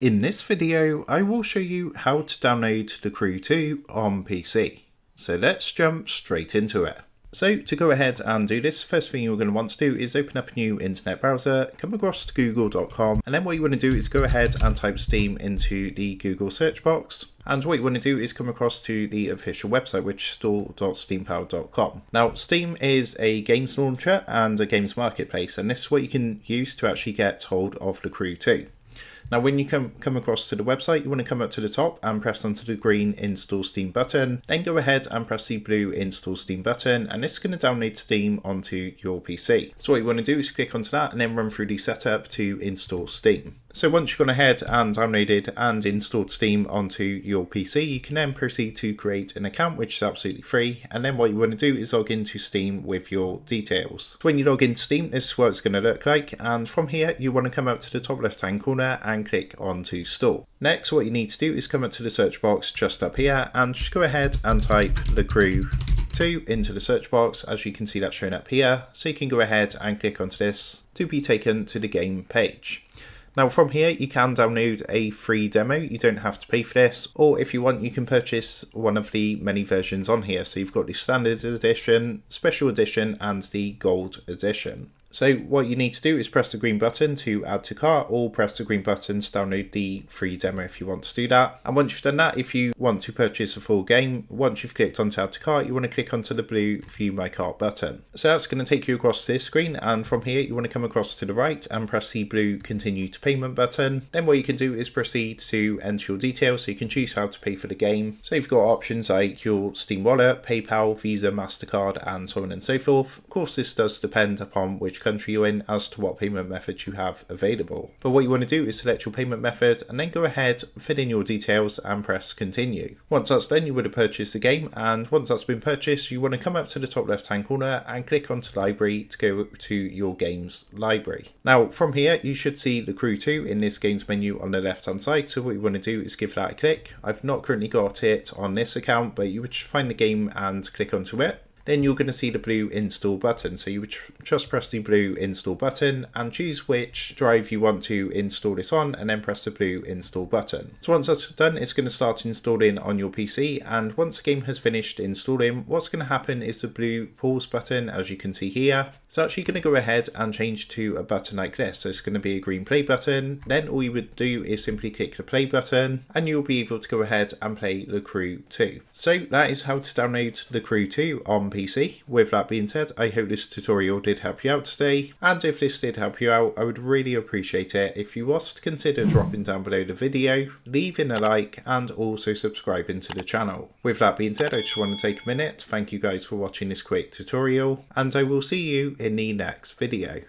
In this video, I will show you how to download The Crew 2 on PC. So let's jump straight into it. So to go ahead and do this, first thing you're going to want to do is open up a new internet browser, come across to google.com, and then what you want to do is go ahead and type Steam into the Google search box. And what you want to do is come across to the official website, which is store.steampowered.com. Now, Steam is a games launcher and a games marketplace, and this is what you can use to actually get hold of The Crew 2. Now when you come, come across to the website, you want to come up to the top and press onto the green install Steam button. Then go ahead and press the blue install Steam button and is going to download Steam onto your PC. So what you want to do is click onto that and then run through the setup to install Steam. So once you've gone ahead and downloaded and installed Steam onto your PC, you can then proceed to create an account, which is absolutely free. And then what you want to do is log into Steam with your details. When you log into Steam, this is what it's going to look like. And from here, you want to come up to the top left hand corner and click on to store. Next, what you need to do is come up to the search box just up here and just go ahead and type the crew 2 into the search box as you can see that's shown up here so you can go ahead and click onto this to be taken to the game page. Now from here you can download a free demo, you don't have to pay for this, or if you want you can purchase one of the many versions on here. So you've got the standard edition, special edition and the gold edition. So what you need to do is press the green button to add to cart or press the green button to download the free demo if you want to do that. And once you've done that, if you want to purchase a full game, once you've clicked onto add to cart, you want to click onto the blue view my cart button. So that's going to take you across to this screen and from here you want to come across to the right and press the blue continue to payment button. Then what you can do is proceed to enter your details so you can choose how to pay for the game. So you've got options like your Steam wallet, PayPal, Visa, MasterCard and so on and so forth. Of course this does depend upon which country you're in as to what payment method you have available. But what you want to do is select your payment method and then go ahead, fill in your details and press continue. Once that's done, you would have purchased the game and once that's been purchased, you want to come up to the top left hand corner and click onto library to go to your games library. Now from here, you should see the crew 2 in this games menu on the left hand side. So what you want to do is give that a click. I've not currently got it on this account, but you would find the game and click onto it then you're going to see the blue install button. So you would just press the blue install button and choose which drive you want to install this on and then press the blue install button. So once that's done, it's going to start installing on your PC and once the game has finished installing, what's going to happen is the blue pause button, as you can see here, it's actually going to go ahead and change to a button like this. So it's going to be a green play button. Then all you would do is simply click the play button and you'll be able to go ahead and play The Crew 2. So that is how to download The Crew 2 on PC. With that being said, I hope this tutorial did help you out today. And if this did help you out, I would really appreciate it if you was to consider dropping down below the video, leaving a like and also subscribing to the channel. With that being said, I just want to take a minute. Thank you guys for watching this quick tutorial and I will see you in the next video.